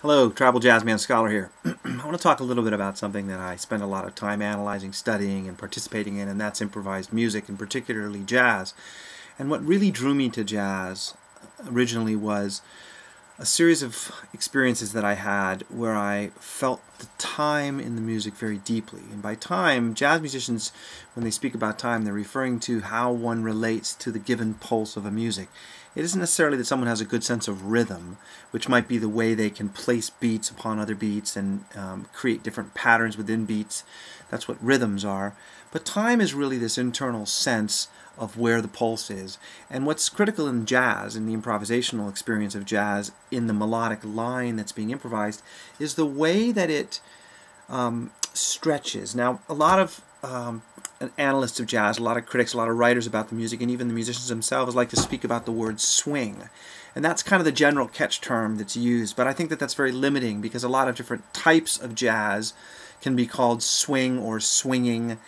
Hello, Tribal Jazzman Scholar here. I want to talk a little bit about something that I spend a lot of time analyzing, studying, and participating in, and that's improvised music, and particularly jazz. And what really drew me to jazz originally was a series of experiences that I had where I felt the time in the music very deeply. And by time, jazz musicians, when they speak about time, they're referring to how one relates to the given pulse of a music. It isn't necessarily that someone has a good sense of rhythm, which might be the way they can place beats upon other beats and um, create different patterns within beats. That's what rhythms are. But time is really this internal sense of where the pulse is. And what's critical in jazz, in the improvisational experience of jazz, in the melodic line that's being improvised, is the way that it um, stretches. Now, a lot of um, analysts of jazz, a lot of critics, a lot of writers about the music, and even the musicians themselves like to speak about the word swing. And that's kind of the general catch term that's used, but I think that that's very limiting because a lot of different types of jazz can be called swing or swinging,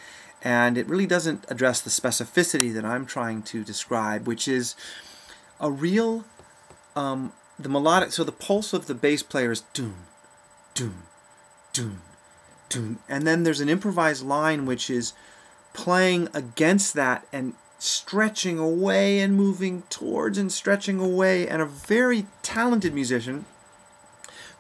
and it really doesn't address the specificity that I'm trying to describe, which is a real, um, the melodic, so the pulse of the bass player is doom, doom, doom, doom, and then there's an improvised line which is playing against that and stretching away and moving towards and stretching away, and a very talented musician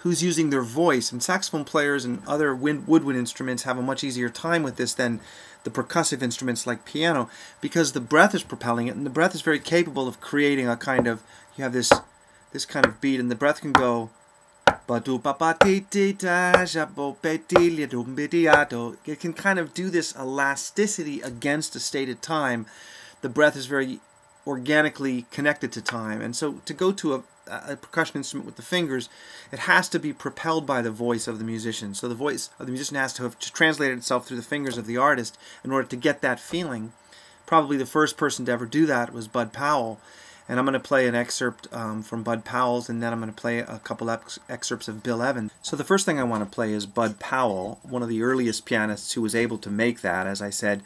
who's using their voice. And saxophone players and other wind, woodwind instruments have a much easier time with this than the percussive instruments like piano because the breath is propelling it, and the breath is very capable of creating a kind of you have this this kind of beat, and the breath can go it can kind of do this elasticity against a stated time. The breath is very organically connected to time. And so to go to a, a percussion instrument with the fingers, it has to be propelled by the voice of the musician. So the voice of the musician has to have translated itself through the fingers of the artist in order to get that feeling. Probably the first person to ever do that was Bud Powell and I'm going to play an excerpt um, from Bud Powell's, and then I'm going to play a couple ex excerpts of Bill Evans. So the first thing I want to play is Bud Powell, one of the earliest pianists who was able to make that, as I said,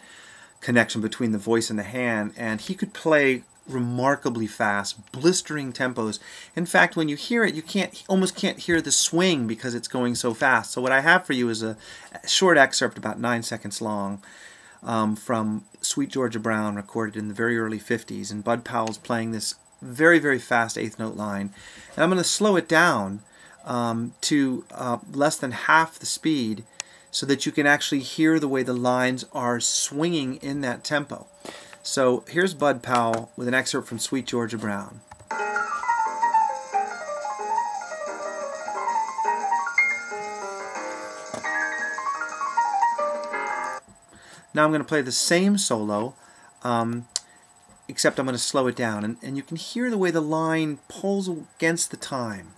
connection between the voice and the hand, and he could play remarkably fast, blistering tempos. In fact, when you hear it, you can't almost can't hear the swing because it's going so fast. So what I have for you is a short excerpt about nine seconds long um, from Sweet Georgia Brown, recorded in the very early 50s. And Bud Powell's playing this very, very fast eighth note line. And I'm going to slow it down um, to uh, less than half the speed so that you can actually hear the way the lines are swinging in that tempo. So here's Bud Powell with an excerpt from Sweet Georgia Brown. Now I'm going to play the same solo, um, except I'm going to slow it down. And, and you can hear the way the line pulls against the time.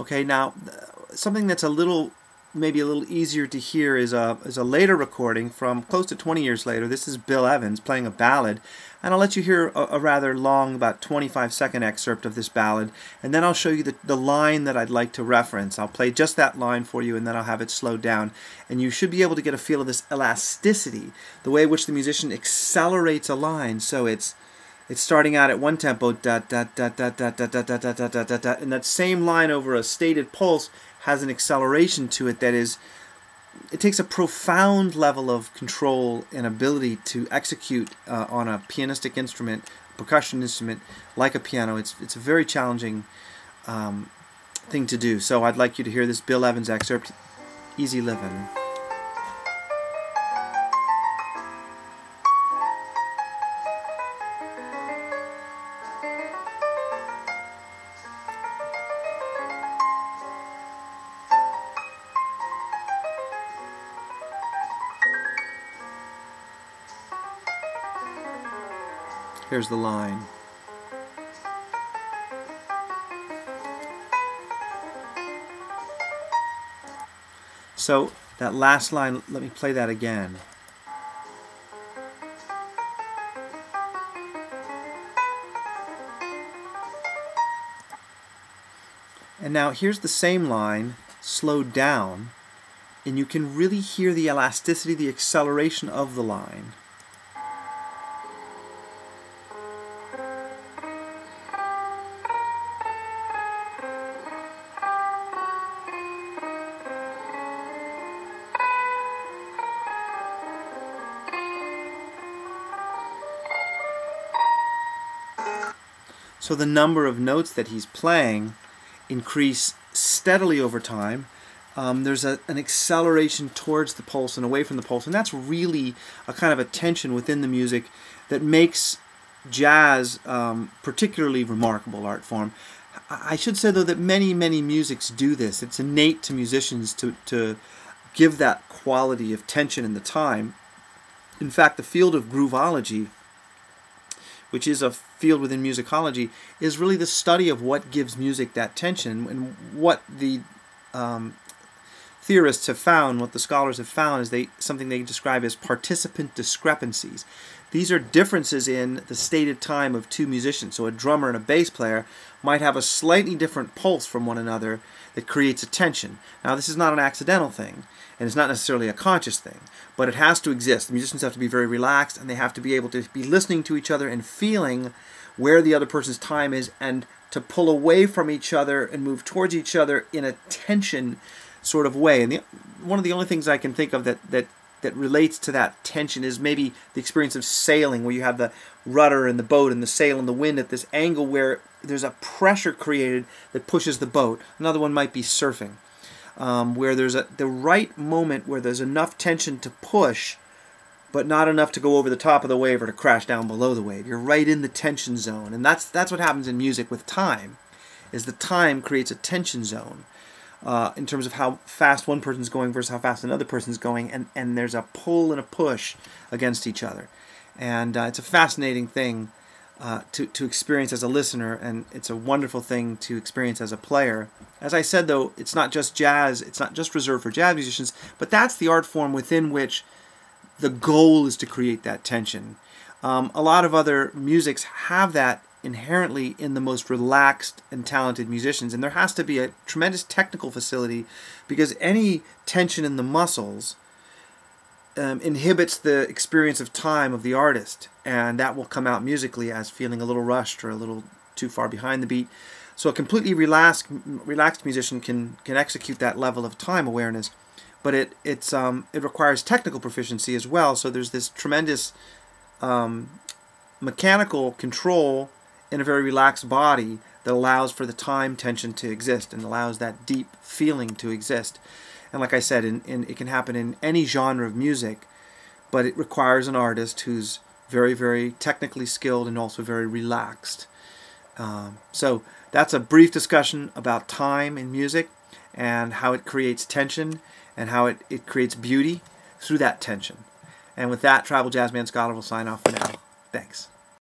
Okay, now something that's a little maybe a little easier to hear is a is a later recording from close to 20 years later. This is Bill Evans playing a ballad, and I'll let you hear a, a, rather long, about 25 second excerpt of this ballad, and then I'll show you the, the line that I'd like to reference. I'll play just that line for you, and then I'll have it slowed down, and you should be able to get a feel of this elasticity, the way in which the musician accelerates a line, so it's it's starting out at one tempo, and that same line over a stated pulse has an acceleration to it that is. It takes a profound level of control and ability to execute uh, on a pianistic instrument, percussion instrument like a piano. It's it's a very challenging um, thing to do. So I'd like you to hear this Bill Evans excerpt, "Easy Living." Here's the line. So that last line, let me play that again. And now here's the same line slowed down, and you can really hear the elasticity, the acceleration of the line. So the number of notes that he's playing increase steadily over time. Um, there's a, an acceleration towards the pulse and away from the pulse, and that's really a kind of a tension within the music that makes jazz um, particularly remarkable art form. I should say though that many many musics do this. It's innate to musicians to to give that quality of tension in the time. In fact, the field of groovology which is a field within musicology, is really the study of what gives music that tension and what the um, theorists have found, what the scholars have found, is they something they describe as participant discrepancies. These are differences in the stated time of two musicians. So a drummer and a bass player might have a slightly different pulse from one another that creates a tension. Now this is not an accidental thing, and it's not necessarily a conscious thing, but it has to exist. The musicians have to be very relaxed, and they have to be able to be listening to each other and feeling where the other person's time is, and to pull away from each other and move towards each other in a tension sort of way. And the, one of the only things I can think of that that that relates to that tension is maybe the experience of sailing, where you have the rudder and the boat and the sail and the wind at this angle where there's a pressure created that pushes the boat. Another one might be surfing, um, where there's a the right moment where there's enough tension to push, but not enough to go over the top of the wave or to crash down below the wave. You're right in the tension zone, and that's that's what happens in music with time, is the time creates a tension zone uh, in terms of how fast one person's going versus how fast another person's going, and, and there's a pull and a push against each other. And uh, it's a fascinating thing uh, to, to experience as a listener, and it's a wonderful thing to experience as a player. As I said, though, it's not just jazz, it's not just reserved for jazz musicians, but that's the art form within which the goal is to create that tension. Um, a lot of other musics have that inherently in the most relaxed and talented musicians. And there has to be a tremendous technical facility because any tension in the muscles um, inhibits the experience of time of the artist. And that will come out musically as feeling a little rushed or a little too far behind the beat. So a completely relaxed, relaxed musician can, can execute that level of time awareness. But it, it's, um, it requires technical proficiency as well. So there's this tremendous um, mechanical control in a very relaxed body that allows for the time tension to exist and allows that deep feeling to exist. And like I said, in, in, it can happen in any genre of music, but it requires an artist who's very, very technically skilled and also very relaxed. Um, so that's a brief discussion about time in music and how it creates tension and how it, it creates beauty through that tension. And with that, Tribal Jazzman Scholar will sign off for now. Thanks.